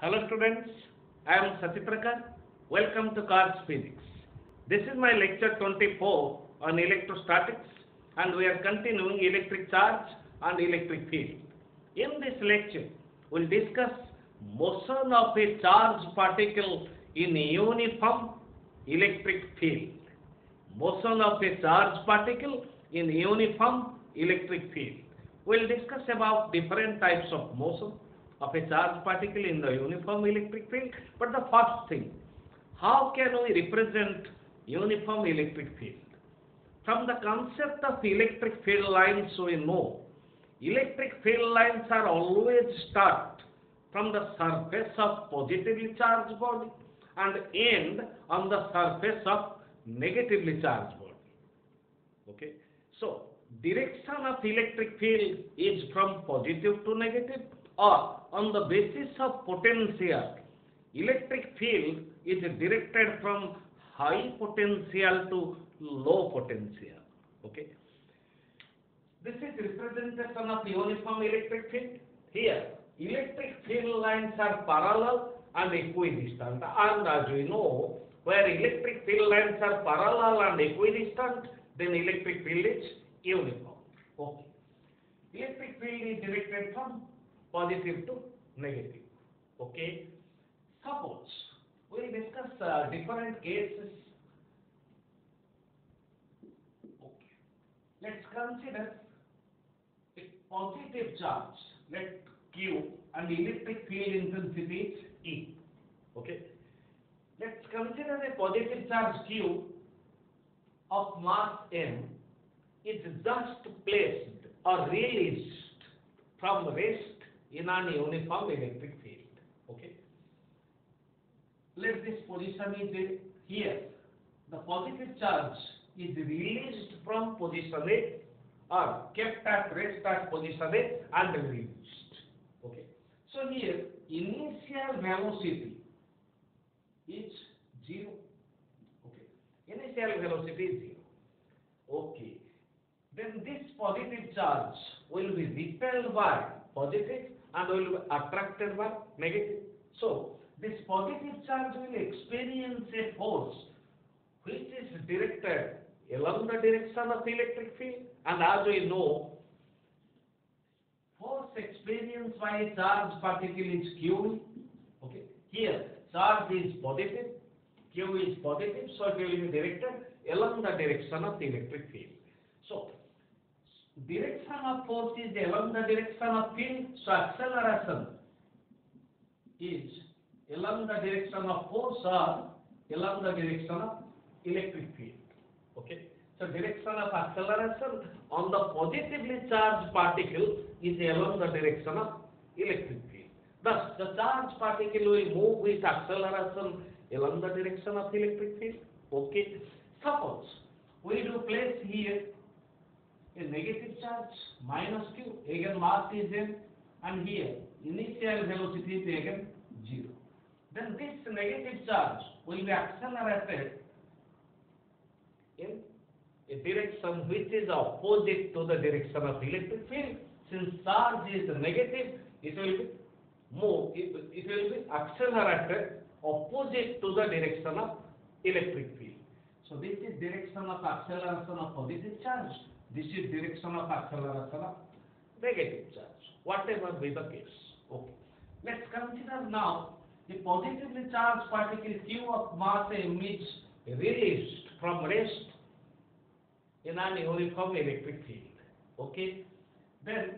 Hello students, I am Sachitra Kar. Welcome to Kar's Physics. This is my lecture 24 on electrostatics and we are continuing electric charge and electric field. In this lecture, we'll discuss motion of a charged particle in a uniform electric field. Motion of a charged particle in uniform electric field. We'll discuss about different types of motion of a charged particle in the uniform electric field. But the first thing, how can we represent uniform electric field? From the concept of electric field lines, we know electric field lines are always start from the surface of positively charged body and end on the surface of negatively charged body. Okay, so direction of electric field is from positive to negative or on the basis of potential. Electric field is directed from high potential to low potential okay? This is representation of uniform electric field. Here electric field lines are parallel and equidistant. And as we know where electric field lines are parallel and equidistant then electric field is uniform okay? Electric field is directed from positive to negative. Okay. Suppose we will discuss uh, different cases. Okay. Let's consider a positive charge. Let Q and electric field intensity is E. Okay. Let's consider a positive charge Q of mass M is just placed or released from rest in an uniform electric field. Okay. Let this position is here. The positive charge is released from position A or kept at rest at position A and released. Okay. So here initial velocity is zero. Okay. Initial velocity is zero. Okay. Then this positive charge will be repelled by positive and will be attracted by negative. So, this positive charge will experience a force which is directed along the direction of the electric field and as we know, force experienced by a charged particle is Q. Okay. Here, charge is positive, Q is positive, so it will be directed along the direction of the electric field. So, direction of force is along the direction of field, so acceleration is along the direction of force or along the direction of electric field. Okay. So direction of acceleration on the positively charged particle is along the direction of electric field. Thus, the charged particle will move with acceleration along the direction of electric field. Okay. Suppose we do place here a negative charge minus q again mass is n and here initial velocity is again 0 then this negative charge will be accelerated in a direction which is opposite to the direction of electric field. Since charge is negative it will be move it, it will be accelerated opposite to the direction of electric field. So this is direction of acceleration of positive charge this is direction of acceleration negative charge, whatever be the case. Okay. Let's consider now the positively charged particle Q of mass m is released from rest in an uniform electric field. Okay. Then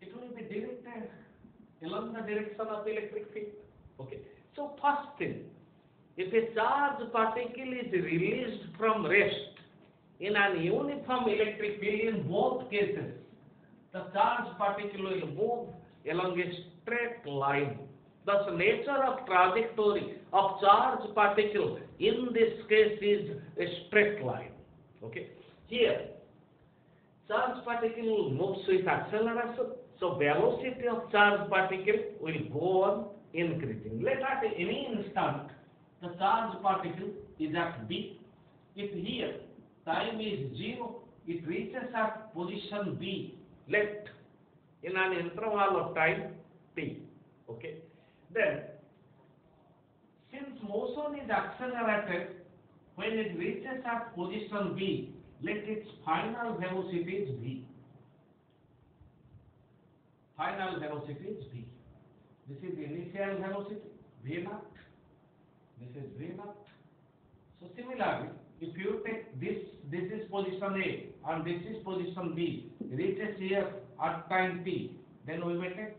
it will be directed uh, along the direction of the electric field. Okay. So first thing, if a charged particle is released from rest in an uniform electric field in both cases, the charged particle will move along a straight line. Thus, nature of trajectory of charged particle in this case is a straight line. Okay. Here, charged particle moves with acceleration, so velocity of charged particle will go on increasing. Let us at any instant the charged particle is at B. Time is 0, it reaches at position B, left, in an interval of time t. Okay. Then, since motion is accelerated when it reaches at position B, let its final velocity is v. Final velocity is v. This is initial velocity, v naught. This is v naught. So similarly, if you take this, this is position A and this is position B, reaches here at time t, then we may take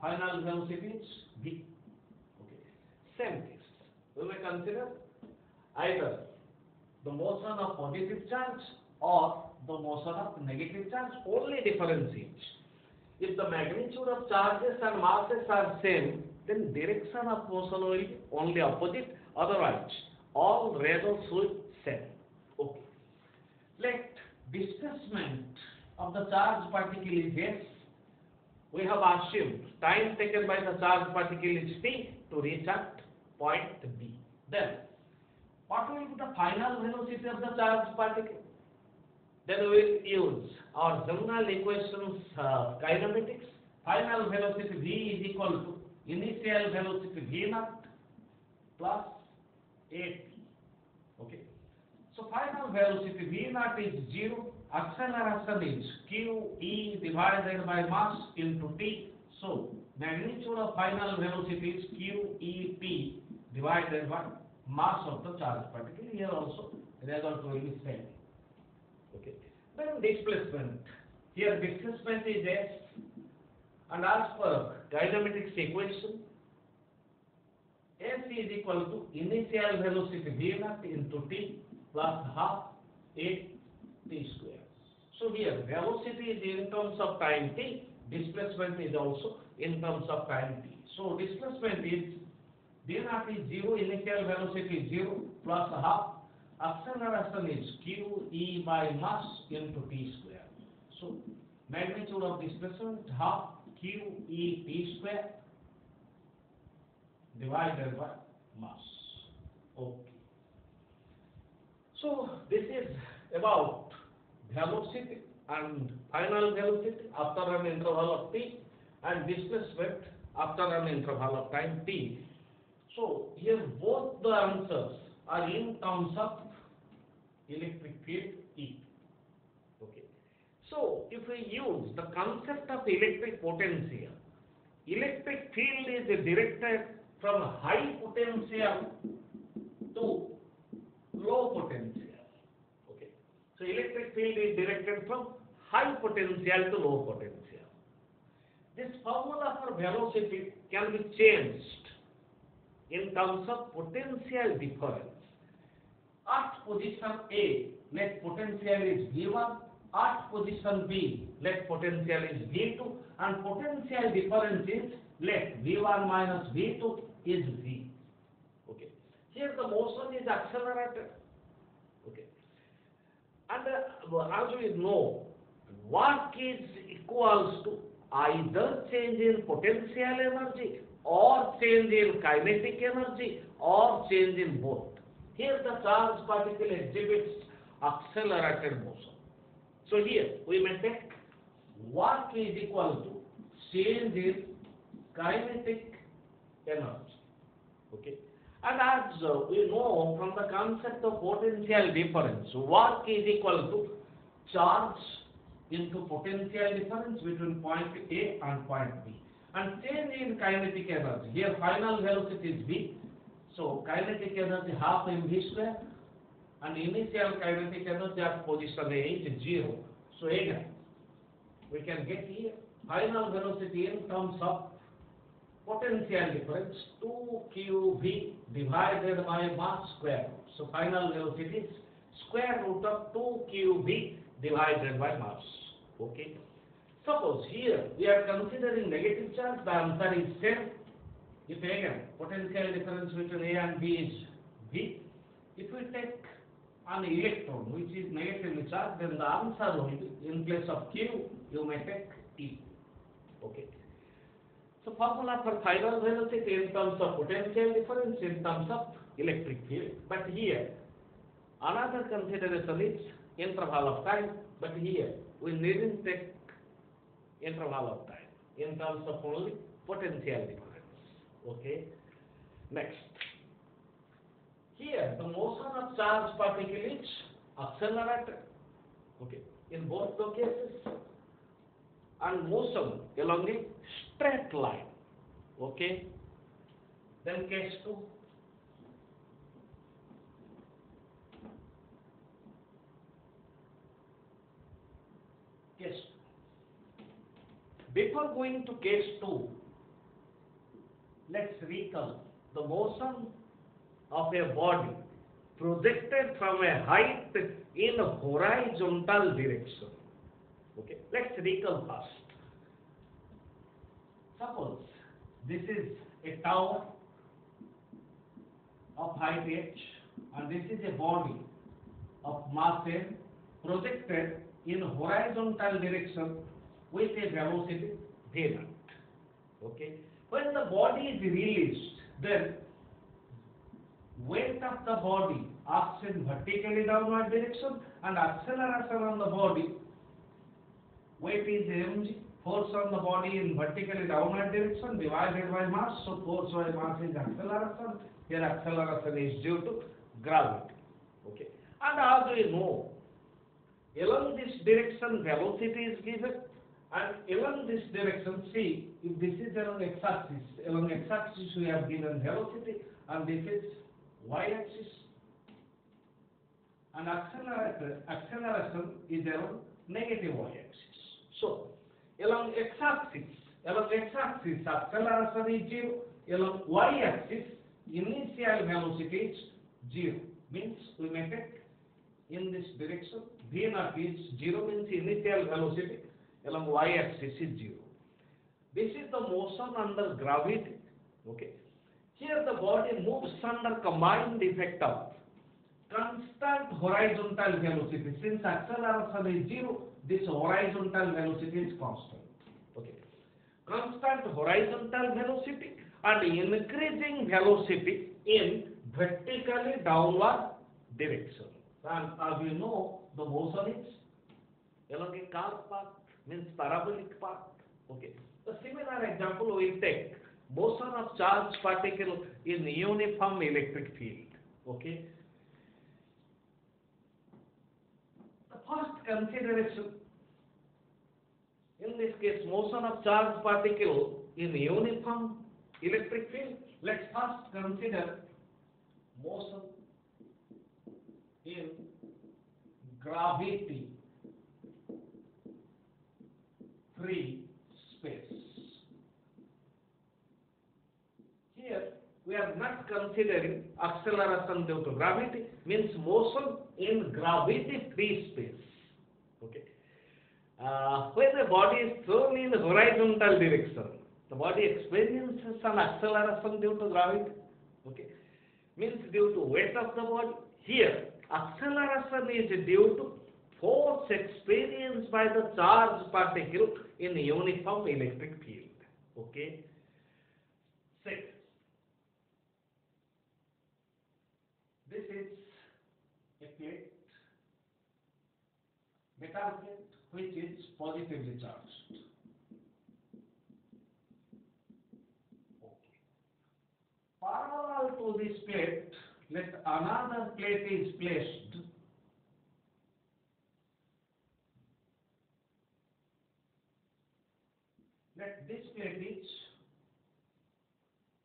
final velocity v. Okay. Same case. We may consider either the motion of positive charge or the motion of negative charge only differentiate. If the magnitude of charges and masses are same, then direction of motion will be only opposite, otherwise all radars will cell. Okay. Let displacement of the charge particle is s. We have assumed time taken by the charge particle is t to reach at point B. Then, what will be the final velocity of the charge particle? Then we will use our general equations uh, kinematics. Final velocity v is equal to initial velocity v naught plus 8 so final velocity v naught is zero. Acceleration is q e divided by mass into t. So magnitude of final velocity is q e p divided by mass of the charge particle. Here also result will be same. Okay. Then displacement. Here displacement is s and as per kinematics equation, s is equal to initial velocity v naught into t plus half a t square. So here velocity is in terms of time t, displacement is also in terms of time t. So displacement is v naught is 0, initial velocity 0 plus half acceleration is q e by mass into t square. So magnitude of displacement half q e t square divided by mass. Okay. So this is about velocity and final velocity after an interval of t and displacement after an interval of time t. So here both the answers are in terms of electric field E. Okay. So if we use the concept of electric potential, electric field is directed from high potential to low potential. Okay. So electric field is directed from high potential to low potential. This formula for velocity can be changed in terms of potential difference. At position A, let potential is V1. At position B, let potential is V2. And potential difference is let V1 minus V2 is V. Here the motion is accelerated. Okay. And uh, as we know, work is equals to either change in potential energy or change in kinetic energy or change in both. Here the charge particle exhibits accelerated motion. So here we may take work is equal to change in kinetic energy. Okay. And as uh, we know from the concept of potential difference, work is equal to charge into potential difference between point A and point B. And change in kinetic energy. Here final velocity is V. So kinetic energy half mv square and initial kinetic energy at position A is zero. So again, we can get here final velocity in terms of potential difference 2qv divided by mass square root. So final velocity is square root of 2qv divided by mass. Okay. Suppose here we are considering negative charge, the answer is same. If again potential difference between A and B is V, if we take an electron which is negatively charged, then the answer will be in place of Q, you may take E. Formula for final velocity in terms of potential difference in terms of electric field. But here another consideration is interval of time. But here we needn't take interval of time in terms of only potential difference. Okay. Next. Here, the motion of charged particle is accelerated. Okay. In both the cases, and motion along a straight line. Okay. Then case two. Case two. Before going to case two, let's recall the motion of a body projected from a height in a horizontal direction. Okay, let's recall first. Suppose this is a tower of height h and this is a body of mass m projected in horizontal direction with a velocity v naught. Okay, when the body is released, then weight of the body acts in vertically downward direction and acceleration on the body. Weight is mg force on the body in vertically downward direction divided by mass so force by mass is acceleration. Here acceleration is due to gravity. Okay. And as we know along this direction velocity is given and along this direction see if this is along x axis along x axis we have given velocity and this is y axis and acceleration acceleration is along negative y axis so, along x-axis, along x-axis acceleration is zero, along y-axis initial velocity is zero. Means we make it in this direction, v naught is zero means initial velocity, along y-axis is zero. This is the motion under gravity. Okay. Here the body moves under combined effect of constant horizontal velocity. Since acceleration is zero, this horizontal velocity is constant. Okay. Constant horizontal velocity and increasing velocity in vertically downward direction. And as you know, the motion is along a curved path, means parabolic path. Okay. A similar example we take motion of charged particle in uniform electric field. Okay. The first consideration in this case motion of charged particle in uniform electric field. Let's first consider motion in gravity free space. Here we are not considering acceleration due to gravity means motion in gravity free space. Okay. Uh, when the body is thrown in the horizontal direction, the body experiences an acceleration due to gravity. Okay. Means due to weight of the body. Here, acceleration is due to force experienced by the charged particle in uniform electric field. Okay. Six. This is a plate, plate, which is positively charged. Okay. Parallel to this plate, let another plate is placed. Let this plate is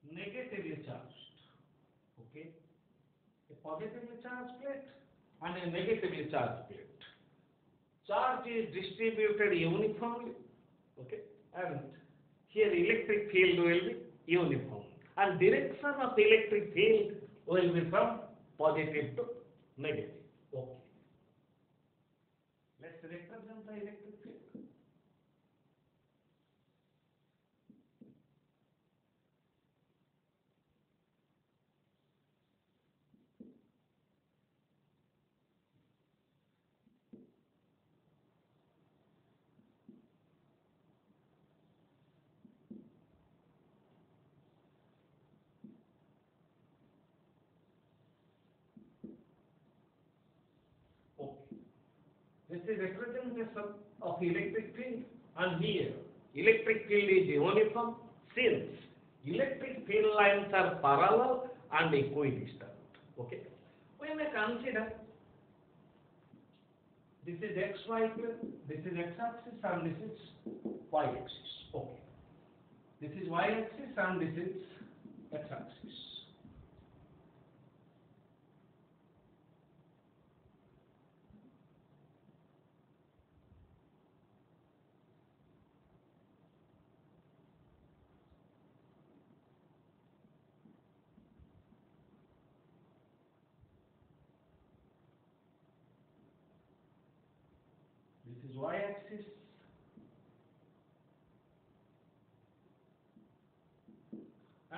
negatively charged. Okay. A positively charged plate and a negatively charged plate charge is distributed uniformly, okay, and here electric field will be uniform, and direction of electric field will be from positive to negative, okay. Let's represent the electric field. Okay. This is representation of electric field and here electric field is uniform since electric field lines are parallel and equidistant. Okay. We may consider this is xy plane, this is x-axis and this is y-axis. Okay. This is y-axis and this is x-axis. This is y-axis.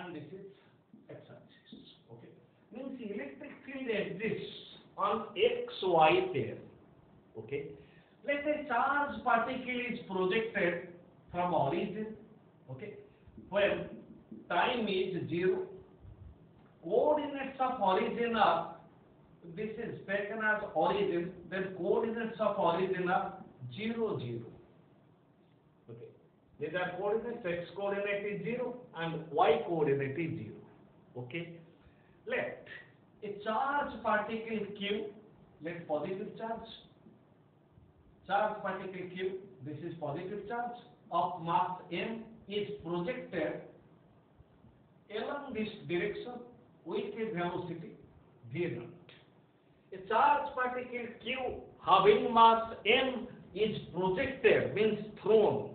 And this is x-axis. Okay. Means electric field exists on xy pair. Okay. Let a charge particle is projected from origin. Okay. When time is zero, coordinates of origin are this is taken as origin, then coordinates of origin are 0, 0. Okay. These are coordinates, x coordinate is 0 and y coordinate is 0. Okay. Let a charge particle Q, let positive charge, charge particle Q, this is positive charge, of mass M is projected along this direction with a velocity v naught. A charge particle Q having mass m is projected, means thrown,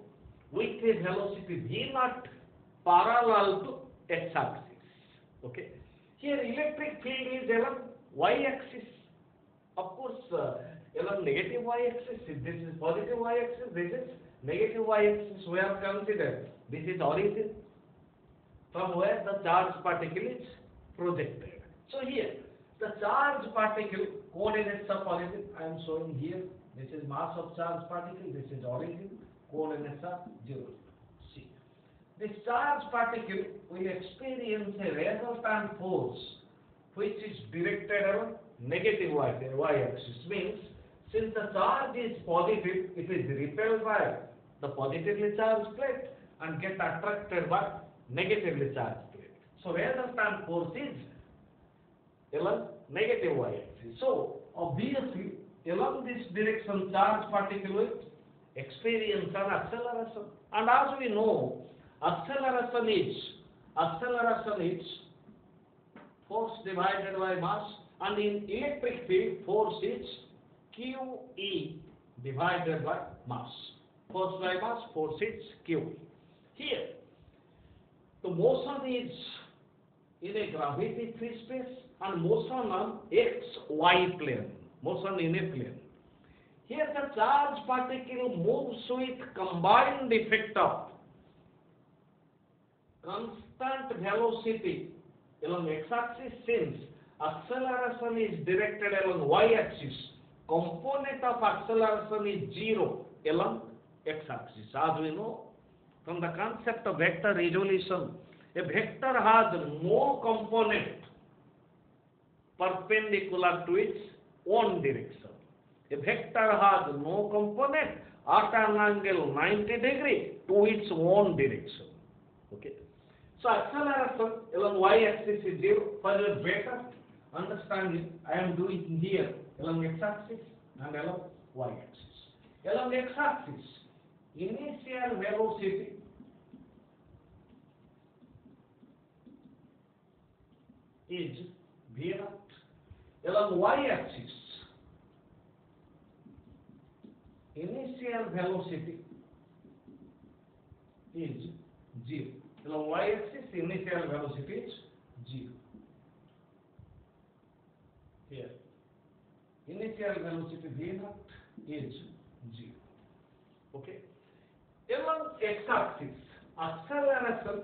with a velocity v naught parallel to x-axis. Okay. Here electric field is along y-axis. Of course, uh, along negative y-axis, this is positive y-axis, this is negative y-axis, we have considered. This is origin from where the charge particle is projected. So here, the charge particle coordinates of origin I am showing here. This is mass of charge particle, this is origin, coordinates are 0. See, this charge particle will experience a resultant force which is directed along negative y, y-axis. Means, since the charge is positive, it is repelled by the positively charged plate and get attracted by negatively charged plate. So, resultant force is along negative y-axis. So, obviously, along this direction charge particle will experience an acceleration. And as we know, acceleration is, acceleration is force divided by mass and in electric field force is QE divided by mass. Force by mass, force is QE. Here, the motion is in a gravity free space and motion on xy plane, motion in a plane. Here the charge particle moves with combined effect of constant velocity along x-axis since acceleration is directed along y-axis. Component of acceleration is zero along x-axis. As we know from the concept of vector resolution, a vector has no component perpendicular to its own direction. A vector has no component at an angle 90 degree to its own direction. Okay. So acceleration along y-axis is zero. For your better understanding, I am doing here along x-axis and along y-axis. Along x-axis, initial velocity is v. Along y-axis, initial velocity is zero. Along y-axis, initial velocity is zero. Here, initial velocity v naught is zero. Okay. Along x-axis, acceleration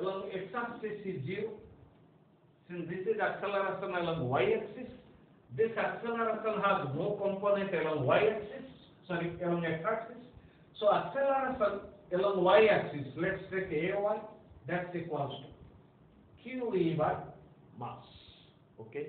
along x-axis is zero. Since this is acceleration along y-axis, this acceleration has no component along y-axis, sorry, along x-axis. So acceleration along y-axis, let's take ay, that's equals to qe by mass. Okay.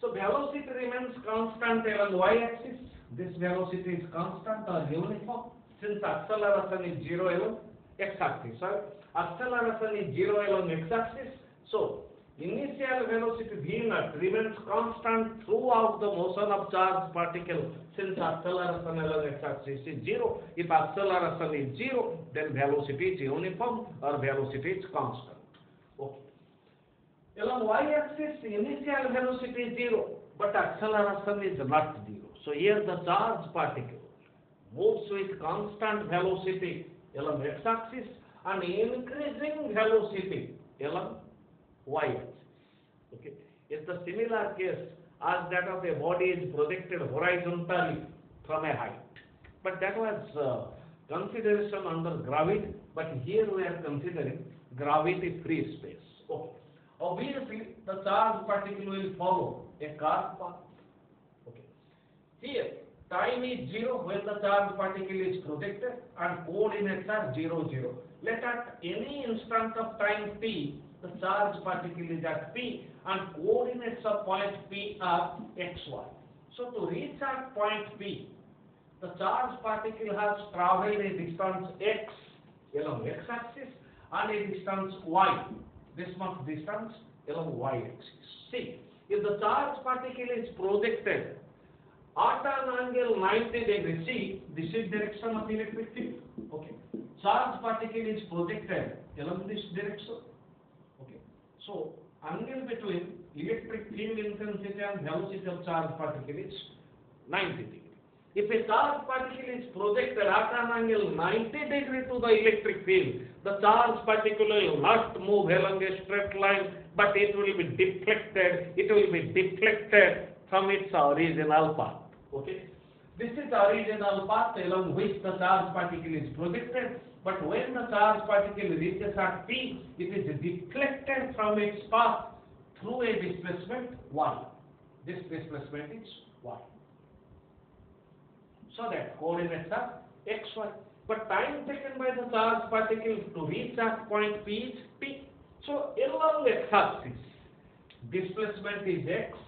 So velocity remains constant along y-axis. This velocity is constant or uniform since acceleration is zero along x-axis. So acceleration is zero along x-axis. So initial velocity v naught remains constant throughout the motion of charged particle since acceleration along x-axis is zero. If acceleration is zero, then velocity is uniform or velocity is constant. Okay. Along y-axis, initial velocity is zero, but acceleration is not zero. So here the charged particle moves with constant velocity along x-axis and increasing velocity along y-axis. Okay. It's the similar case as that of a body is projected horizontally from a height. But that was uh, consideration under gravity, but here we are considering gravity-free space. Okay. Obviously, the charged particle will follow a curved path. Okay. Here, time is zero when the charged particle is projected and coordinates are zero, zero. Let at any instant of time t, the charge particle is at p and coordinates of point p are xy. So to reach at point p, the charge particle has traveled a distance x along x-axis and a distance y, this much distance along y-axis. See, if the charge particle is projected at an angle 90 degrees, see, this is direction of electric field. Okay. Charge particle is projected along this direction. So, angle between electric field intensity and velocity of charged particle is 90 degree. If a charged particle is projected at an angle 90 degree to the electric field, the charged particle will not move along a straight line, but it will be deflected, it will be deflected from its original path. Okay? This is the original path along which the charged particle is projected, but when the charged particle reaches at P, it is deflected from its path through a displacement y. This displacement is y. So that coordinates are x, y. But time taken by the charged particle to reach that point P is P. So along the x-axis, displacement is x.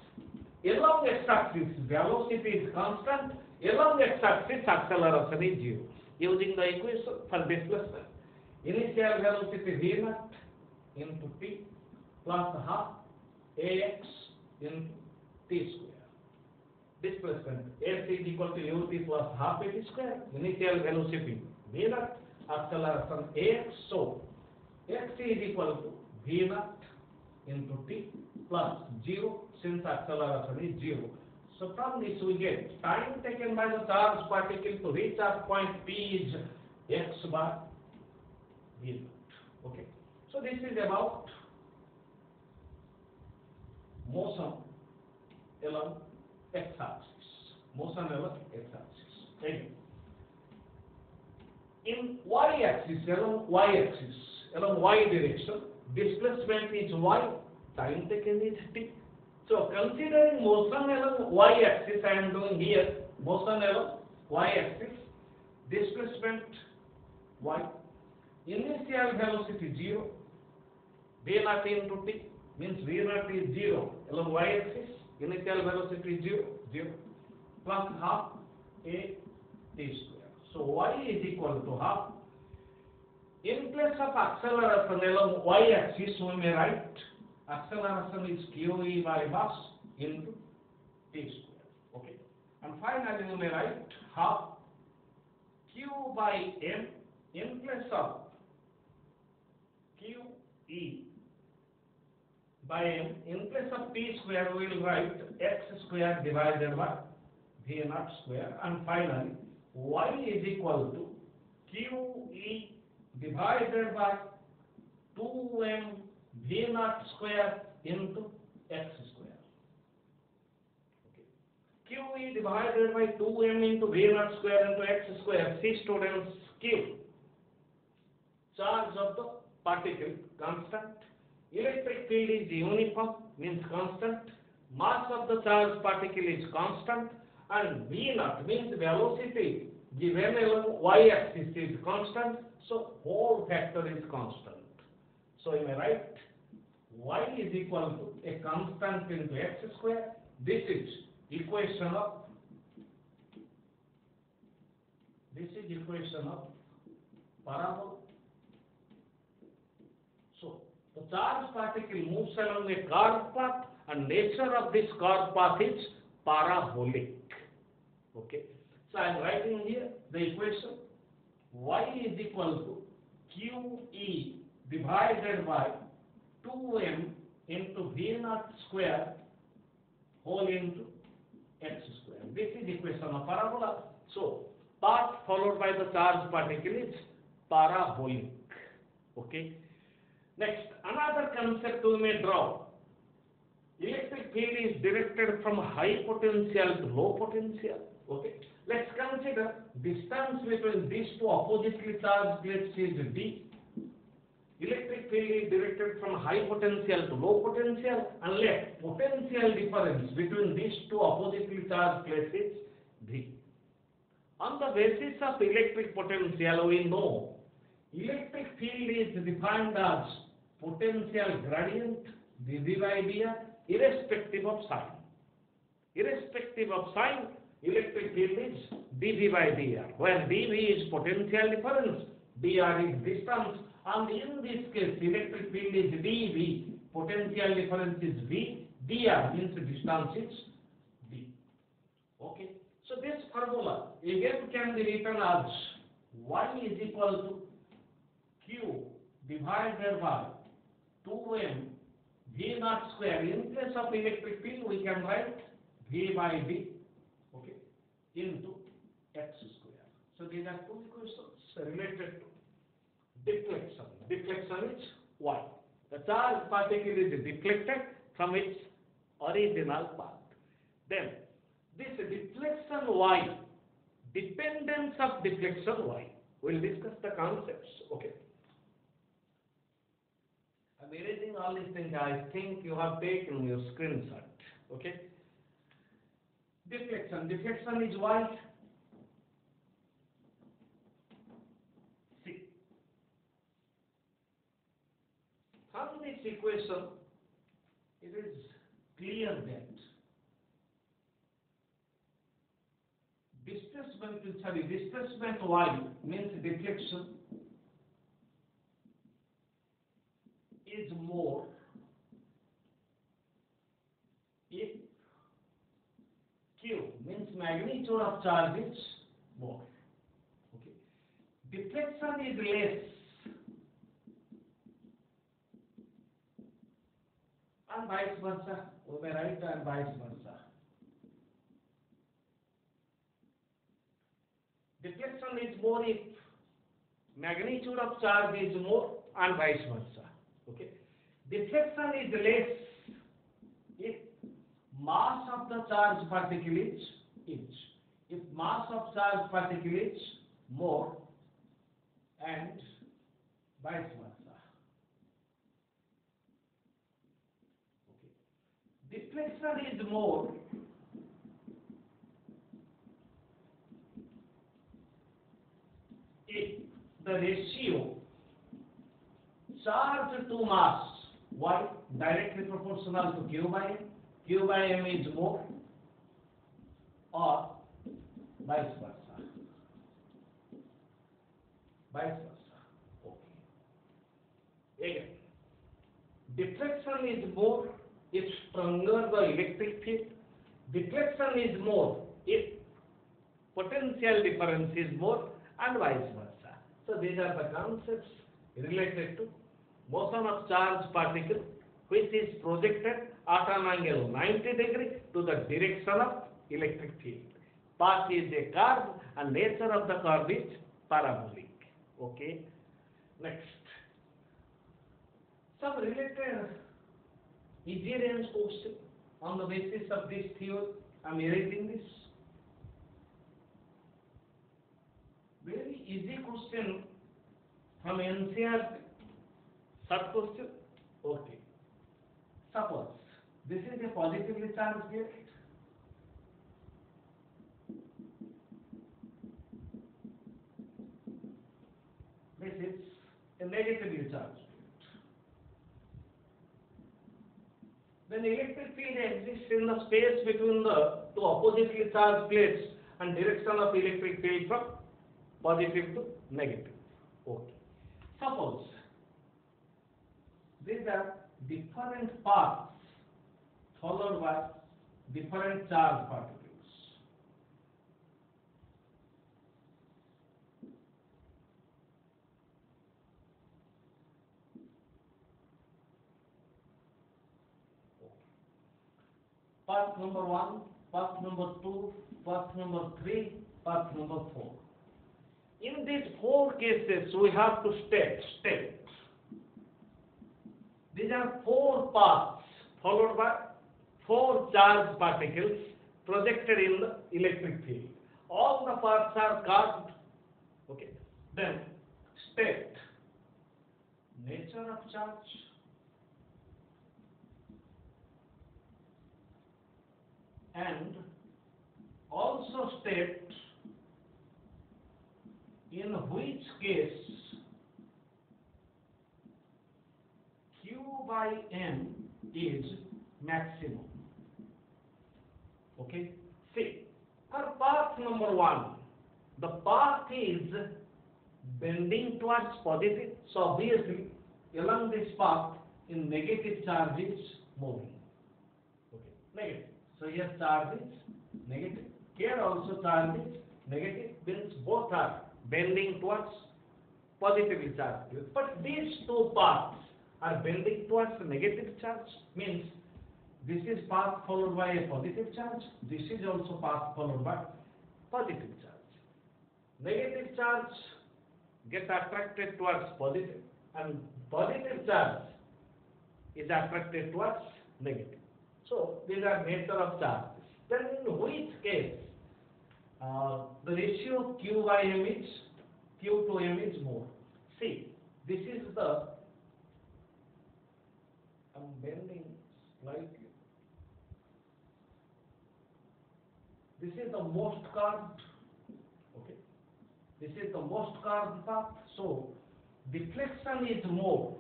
Along the x-axis, velocity is constant. Along the x-axis, acceleration is zero. Using the equation for displacement, initial velocity v naught into t plus half ax into t square. Displacement s is equal to ut plus half at square. Initial velocity v naught acceleration ax so x is equal to v naught into t plus 0 since acceleration is 0 so from this we get time taken by the charge particle to reach at point p is x bar v naught okay so this is about motion along x-axis. Motion along x-axis. Again. In y-axis, along y-axis, along y direction, displacement is y, time taken is t. So considering motion along y-axis, I am doing here. Motion along y-axis, displacement y, initial velocity 0, v naught into t means v naught is 0 along y-axis, initial velocity is 0, 0 plus half a t square. So y is equal to half. In place of acceleration along y-axis, we may write acceleration is qe by mass into t square. Okay. And finally, we may write half q by m in place of qe by m, in place of t square, we will write x square divided by v naught square, and finally, y is equal to qe divided by 2m v naught square into x square. Okay. qe divided by 2m into v naught square into x square, see students, q, charge of the particle constant, electric field is uniform, means constant, mass of the charged particle is constant, and V naught means velocity given along y-axis is constant, so whole factor is constant. So you may write y is equal to a constant into x square. This is equation of this is equation of parabola So the charge particle moves along a curved path and nature of this curved path is parabolic. Okay. So I am writing here the equation y is equal to QE divided by 2m into V naught square whole into x square. This is the equation of parabola. So path followed by the charge particle is parabolic. Okay. Next, another concept we may draw. Electric field is directed from high potential to low potential. Okay. Let's consider distance between these two oppositely charged plates is d. Electric field is directed from high potential to low potential let potential difference between these two oppositely charged plates is v. On the basis of electric potential, we know electric field is defined as potential gradient dV by dr irrespective of sign. Irrespective of sign, electric field is dV by dr, where dV is potential difference, dr is distance, and in this case, electric field is dV, potential difference is V, dr means distance is d. Okay. So this formula again can be written as y is equal to q divided by 2m v naught square. In place of electric field, we can write v by d, okay, into x square. So these are two equations related to deflection. Deflection is y. The charge particle is deflected from its original path. Then this deflection y, dependence of deflection y. We'll discuss the concepts. Okay. I'm erasing all these things. I think you have taken your screenshot. Okay. Deflection. Deflection is y. See. From this equation, it is clear that displacement, sorry, displacement y means deflection is more if q means magnitude of charge is more. Okay. Deflection is less and vice versa. We may write and vice versa. Deflection is more if magnitude of charge is more and vice versa. Okay. Deflection is less if mass of the charge particle is. If mass of charge particle is more and vice versa. Okay. Deflection is more. If the ratio. Charge to mass y directly proportional to q by m q by m is more or vice versa? Vice versa. Okay. Again deflection is more if stronger the electric field deflection is more if potential difference is more and vice versa so these are the concepts related to motion of charge particle which is projected at an angle 90 degree to the direction of electric field. Path is a curve and nature of the curve is parabolic. Okay. Next. Some related range question on the basis of this theory. I am erasing this. Very easy question from NCR Sub question? Okay. Suppose this is a positively charged gate. This is a negatively charged gate. Then electric field exists in the space between the two oppositely charged plates and direction of electric field from positive to negative. Okay. Suppose These are different paths followed by different charge particles. Path number one, path number two, path number three, path number four. In these four cases, we have to state, state. These are four paths followed by four charged particles projected in the electric field. All the paths are carved. Okay. Then state nature of charge. And also state in which case Q by n is maximum. Okay? See, for path number one, the path is bending towards positive, so obviously along this path in negative charge is moving. Okay, negative. So here charge is negative. Here also charge is negative, means both are bending towards positive charge. But these two paths are bending towards negative charge, means this is path followed by a positive charge, this is also path followed by positive charge. Negative charge get attracted towards positive and positive charge is attracted towards negative. So these are nature of charges. Then in which case uh, the ratio Q by M is Q to M is more. See, this is the I'm bending slightly. This is the most curved. Okay. This is the most curved path. So deflection is more.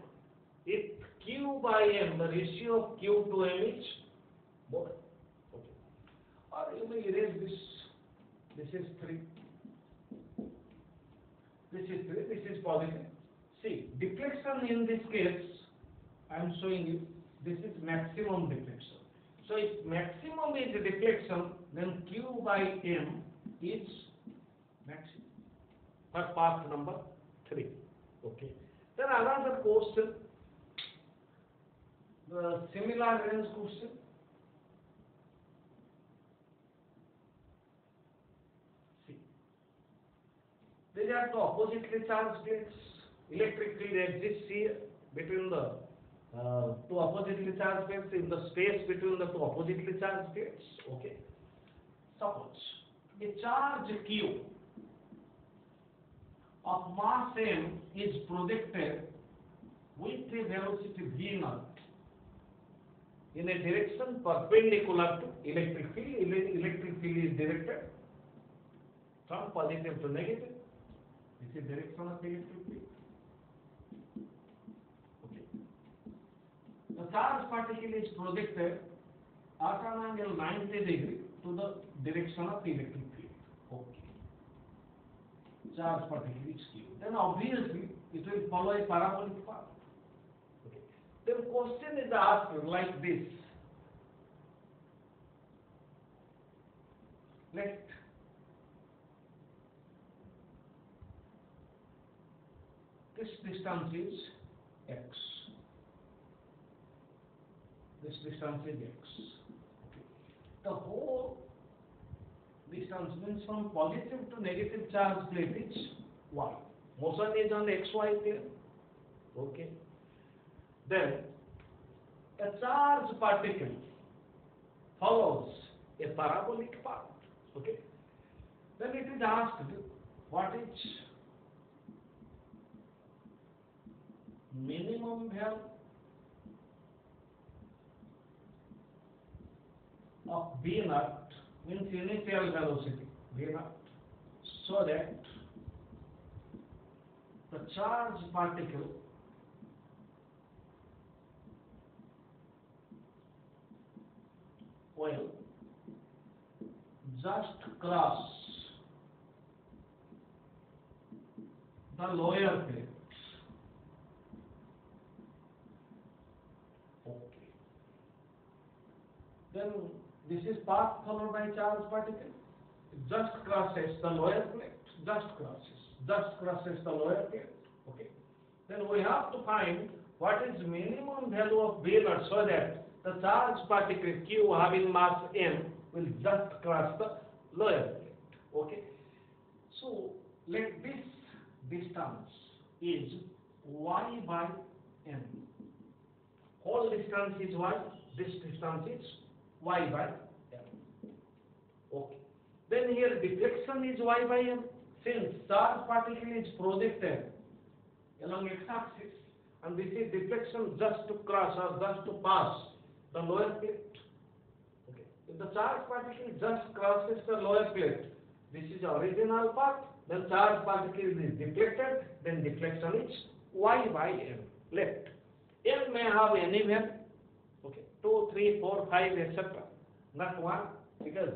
If Q by M, the ratio of Q to M is Okay. Or you may erase this. This is 3. This is 3. This is positive. See, deflection in this case, I am showing you, this is maximum deflection. So if maximum is deflection, then Q by M is maximum for path number 3. Okay. Then another question, the similar range question. See, these are two oppositely charged. Electric field exists here between the uh, two oppositely charged plates in the space between the two oppositely charged plates. Okay. Suppose a charge Q of mass m is projected with a velocity v naught in a direction perpendicular to electric field. Electric field is directed from positive to negative. This is direction of electric field. Okay. The charge particle is projected at an angle 90 degree to the direction of the electric field. Okay. Charge particle is Q. Then obviously it will follow a parabolic path. Okay. Then question is asked like this. Let this distance is x. This distance is x. The whole distance means from positive to negative charge plate is y. Motion is on the xy plane. Okay. Then a charge particle follows a parabolic path. Okay. Then it is asked what is minimum value of V naught means initial velocity V naught so that the charge particle will just cross the lower plate Okay. Then this is path followed by charged particle. It just crosses the lower plate, just crosses, just crosses the lower plate. Okay. Then we have to find what is minimum value of naught so that the charged particle Q having mass m will just cross the lower plate. Okay. So let this distance is y by m. Whole distance is y, this distance is y by m. Okay. Then here deflection is y by m. Since charge particle is projected along x-axis and this is deflection just to cross or just to pass the lower plate. Okay. If the charge particle just crosses the lower plate, this is original part, then charge particle is deflected, then deflection is y by m, left. m may have any value, okay, 2, 3, 4, 5, etc. Not 1, because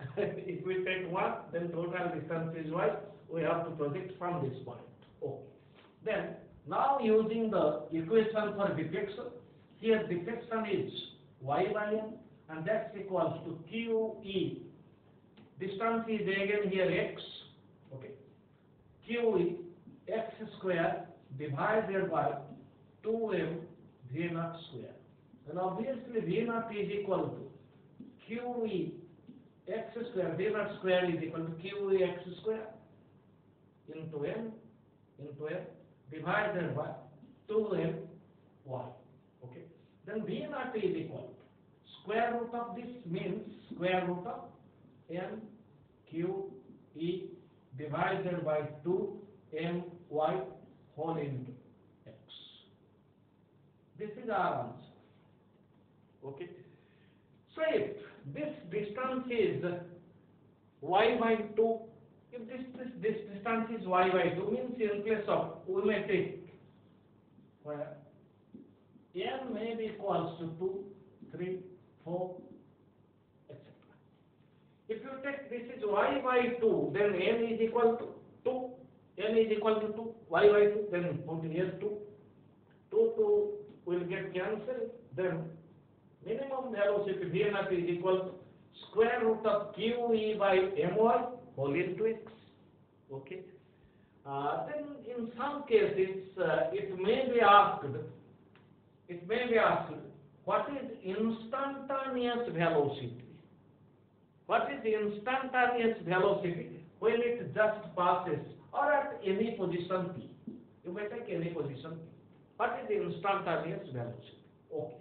if we take 1, then total distance is y, we have to project from this point. Okay. Then, now using the equation for deflection, here deflection is y by m, and that's equals to QE. Distance is again here x, okay. QE x square divided by 2m v naught square. And obviously v naught is equal to QE x square, v naught square is equal to QE x square into m into m divided by 2m y. Okay. Then v naught is equal to square root of this means square root of m q e divided by 2 m y whole into x. This is our answer. Okay. So if this distance is y by 2, if this, this, this distance is y by 2 means in place of we may take where m may be equals to 2, 3, 4, etc. If you take this is y by 2, then m is equal to 2, n is equal to 2, y by 2, then put here 2. 2, 2 will get cancelled, then minimum velocity v naught is equal to square root of qe by my whole into x. Okay. Uh, then in some cases uh, it may be asked, it may be asked, what is instantaneous velocity? What is instantaneous velocity when it just passes or at any position p? You may take any position p. What is instantaneous velocity? Okay.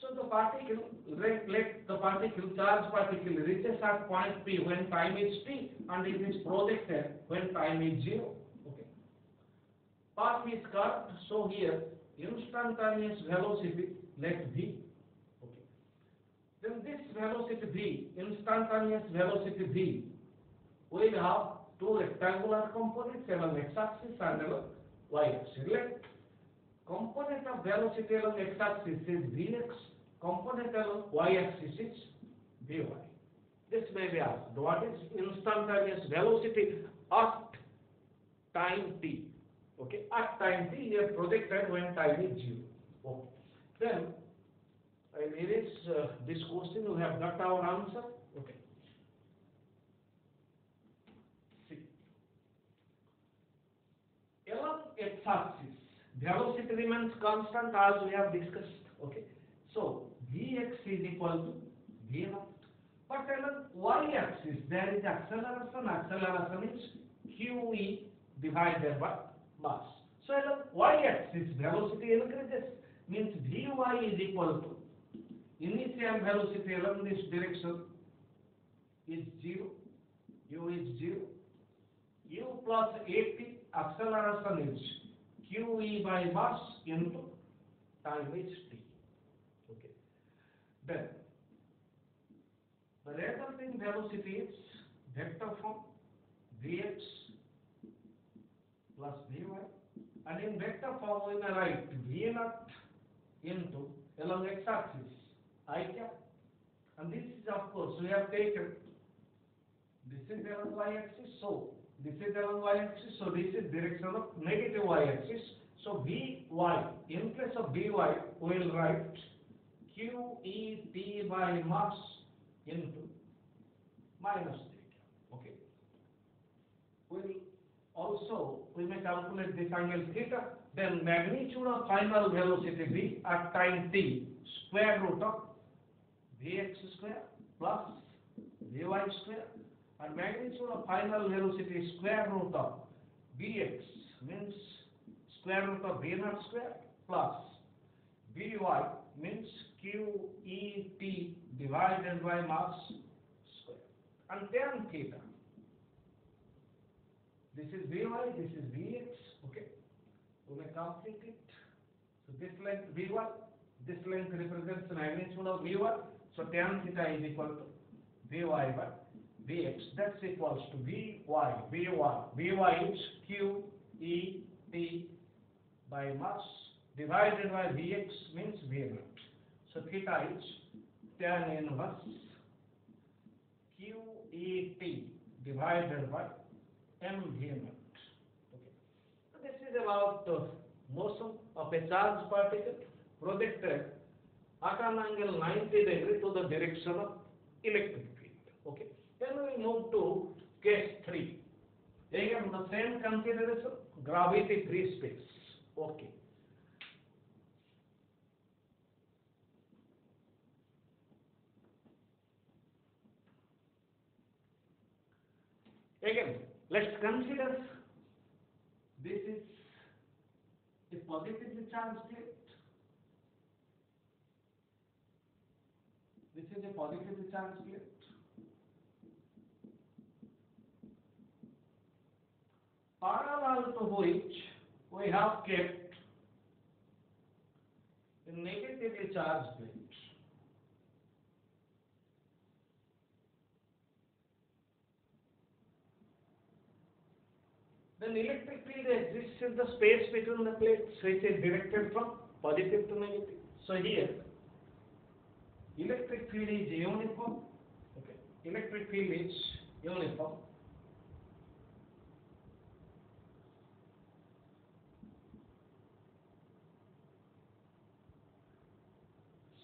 So the particle, let, the particle, charge particle reaches at point P when time is t and it is projected when time is zero. Okay. Path is cut, so here instantaneous velocity let v. Okay. Then this velocity v, instantaneous velocity v, will have two rectangular components along x-axis and along y-axis. Component of velocity along x-axis is vx, component along y-axis is vy. This may be asked, what is instantaneous velocity at time t? Okay, at time t here projected when time is zero. Okay. Then, I erase uh, this question, we have got our answer. Okay. See. Along x-axis, velocity remains constant as we have discussed. Okay. So Vx is equal to V naught. But along y-axis there is acceleration. Acceleration is qe divided by mass. So y-axis velocity increases means Vy is equal to initial velocity along this direction is zero. U is zero. U plus at acceleration is qe by mass into time is t. Okay. Then the resulting velocity is vector form vx plus vy and in vector form we may write v naught into along x-axis i cap and this is of course we have taken this is along y-axis so this is along y-axis so this is direction of negative y-axis So Vy, in place of Vy, we will write QET by mass into minus theta. Okay. We'll also, we may calculate this angle theta, then magnitude of final velocity V at time t, square root of Vx square plus Vy square, and magnitude of final velocity square root of Vx means square root of V naught square plus Vy means QET divided by mass square. And tan theta. This is Vy, this is Vx, okay. We may complete it. So this length Vy, this length represents magnitude of Vy. So tan theta is equal to Vy by Vx. That's equals to Vy, Vy. Vy is Q E T by mass divided by Vx means V naught. So theta is tan inverse QET divided by mv naught. Okay. So this is about the motion of a charged particle projected at an angle 90 degree to the direction of electric field. Okay. Then we move to case 3. Again, the same consideration, gravity free space. Okay. Again, let's consider this is a positively charged plate. This is a positively charged plate. Parallel to which we have kept a negatively charged plate. Then electric field exists in the space between the plates, which is directed from positive to negative. So here, electric field is uniform. Okay, electric field is uniform.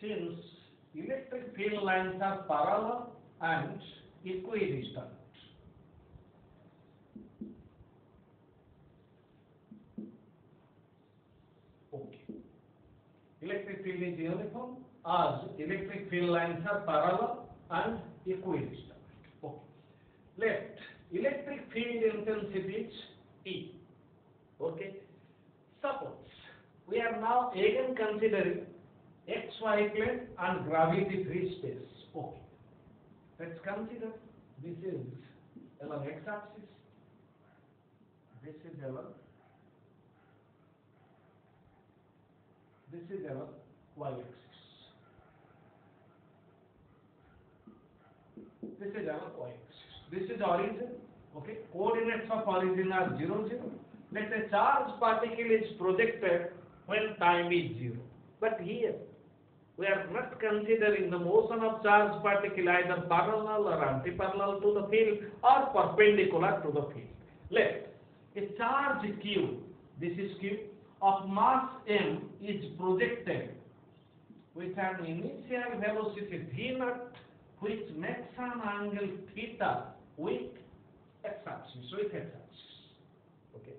Since electric field lines are parallel and equidistant. Okay. Electric field is uniform as electric field lines are parallel and equidistant. Okay. Left. Electric field intensity is E. Okay. Suppose we are now again considering xy plane and gravity free space. Okay. Let's consider this is along x axis. This is along This is along y-axis. This is along y-axis. This is origin. Okay. Coordinates of origin are 0, 0. Let a charged particle is projected when time is 0. But here, we are not considering the motion of charged particle either parallel or anti-parallel to the field or perpendicular to the field. Let a charge q, this is q, of mass m is projected with an initial velocity v naught which makes an angle theta with x-axis, with x-axis. Okay.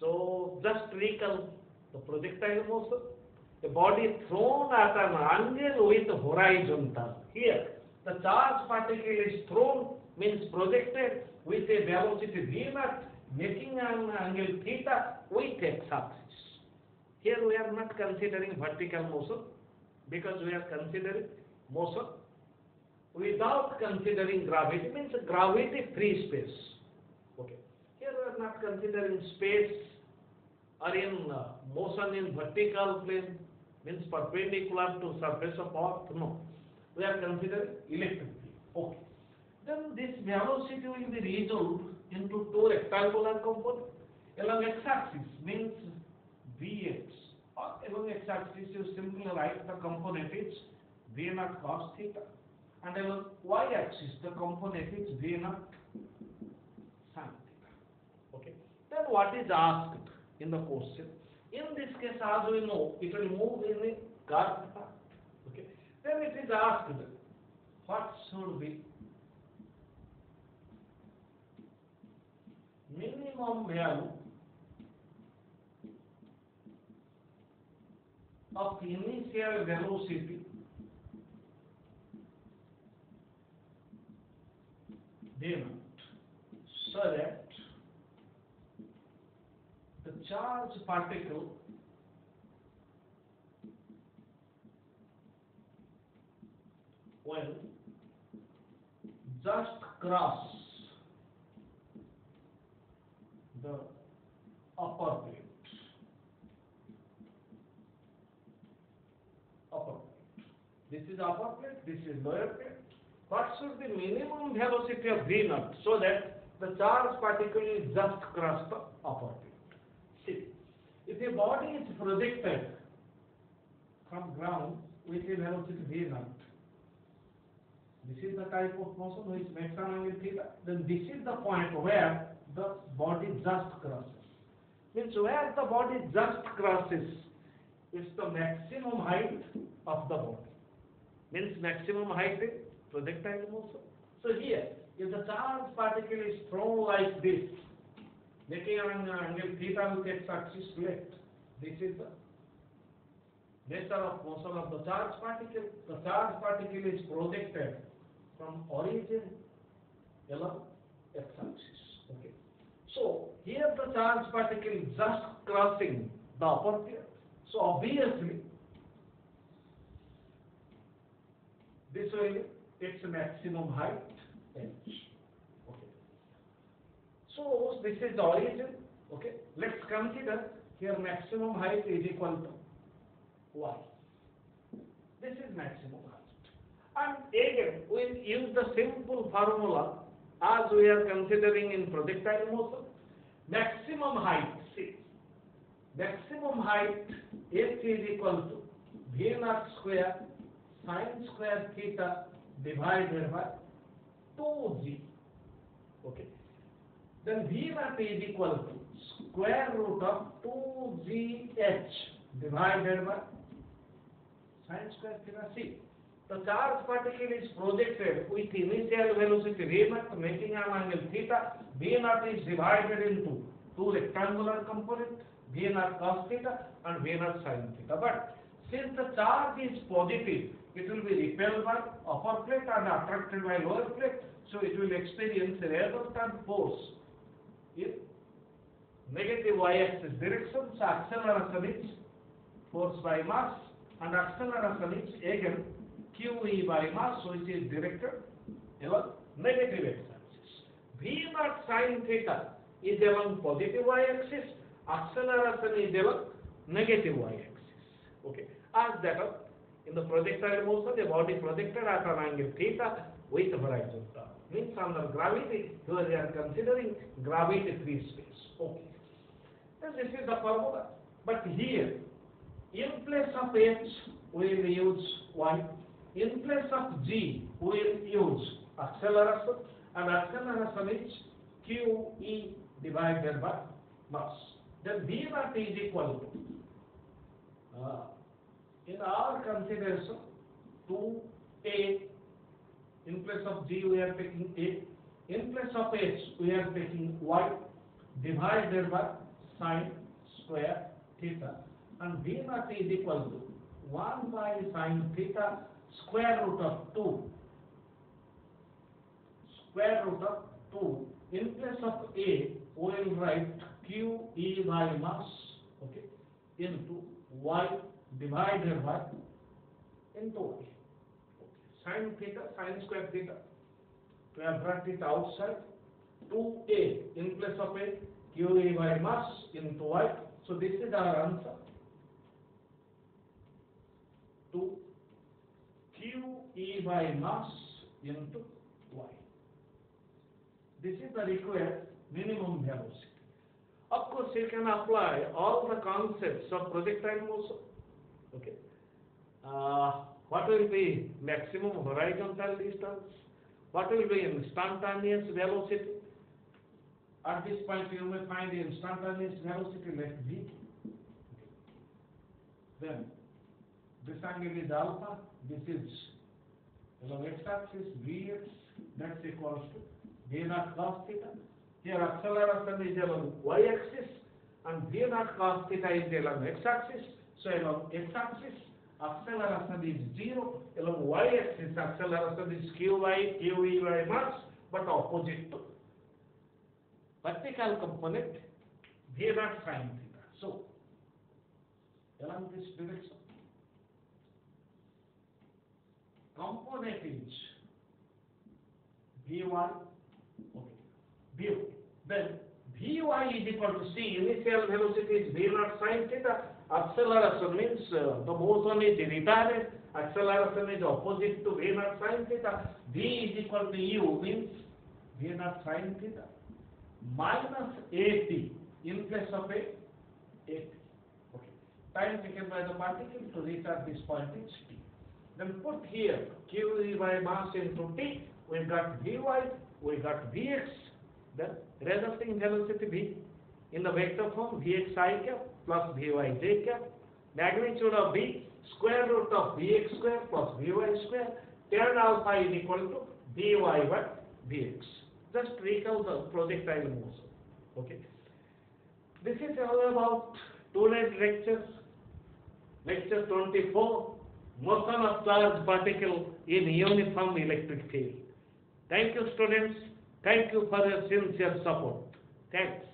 So just recall the projectile motion. The body thrown at an angle with horizontal. Here, the charged particle is thrown means projected with a velocity v naught making an angle theta with x-axis. Here we are not considering vertical motion because we are considering motion without considering gravity means gravity free space. Okay. Here we are not considering space or in uh, motion in vertical plane means perpendicular to surface of earth. No. We are considering electric field. Okay. Then this velocity will be resolved into two rectangular components. Along x-axis means Vx or along x-axis you simply write the component is V naught cos theta and along y-axis the component is V naught sin theta. Okay. Then what is asked in the question? In this case, as we know, it will move in the path. Okay. Then it is asked, what should be minimum value of initial velocity then so that the charge particle will just cross the upper plate. Upper plate. This is upper plate, this is lower plate. What should be minimum velocity of V naught so that the charge particle is just cross the upper plate? If a body is projected from ground with a velocity V naught, this is the type of motion which makes an angle theta. Then this is the point where the body just crosses. Means where the body just crosses is the maximum height of the body. Means maximum height in projectile motion. So here, if the charge particle is thrown like this, making an angle theta with its axis left, this is the nature of motion of the charge particle. The charge particle is projected from origin along x-axis. Okay. So here the charge particle is just crossing the upper plate. So obviously this will its maximum height h. So this is the origin. Okay. Let's consider here maximum height is equal to y. This is maximum height. And again, we'll use the simple formula as we are considering in projectile motion. Maximum height, see, maximum height h is equal to v naught square sine square theta divided by 2g. Okay. Then v naught is equal to square root of 2gh divided by sine square theta c. The charge particle is projected with initial velocity v naught making an angle theta. v naught is divided into two rectangular components, v naught cos theta and v naught sin theta. But since the charge is positive, it will be repelled by upper plate and attracted by lower plate. So it will experience a resultant force in negative y-axis direction. So acceleration is force by mass and acceleration is again QE by mass which is directed along negative x-axis. V naught sin theta is along positive y-axis, acceleration is along negative y-axis. Okay, as that of in the projectile motion, the body projected at an angle theta with horizontal. Means under gravity, here we are considering gravity-free space. Okay. Then this is the formula. But here, in place of h, we will use y. In place of g, we will use acceleration, and acceleration is qe divided by mass. Then v naught is equal to, uh, in our consideration, 2a, in place of g we are taking a, in place of h we are taking y, divided by sine square theta, and v naught is equal to 1 by sine theta square root of 2, square root of 2, in place of a, we will write q e by mass, okay, into y divided by into y. Sine theta, sine square theta. We have brought it outside. 2a in place of a, qa by mass into y. So this is our answer. 2 qe by mass into y. This is the required minimum velocity. Of course, you can apply all the concepts of projectile motion. Okay. Uh, what will be maximum horizontal distance? What will be instantaneous velocity? At this point, you may find the instantaneous velocity let v. Then this angle is alpha, this is along x-axis Vx, that's equals to V naught cos theta. Here acceleration is along y-axis and V naught cos theta is along x-axis. So along x-axis, acceleration is zero. Along y-axis, acceleration is qy, qey mass, but opposite to vertical component V not sin theta. So along this direction, component is Vy, okay, Vy. Then Vy is equal to C, initial velocity is V naught sin theta, acceleration means uh, the motion is retarded, acceleration is opposite to V naught sin theta, V is equal to U means V naught sin theta minus AT in place of a AT. Okay. Time taken by the particle to reach at this point is T. Then put here q by mass into t, we got vy, we got vx, then resulting velocity v in the vector form vx i cap plus vy j cap, magnitude of b square root of bx square plus vy square, tan alpha is equal to vy by vx. Just recall the projectile motion. Okay. This is all about two-night lectures. Lecture 24, motion of charged particle in uniform electric field. Thank you students. Thank you for your sincere support. Thanks.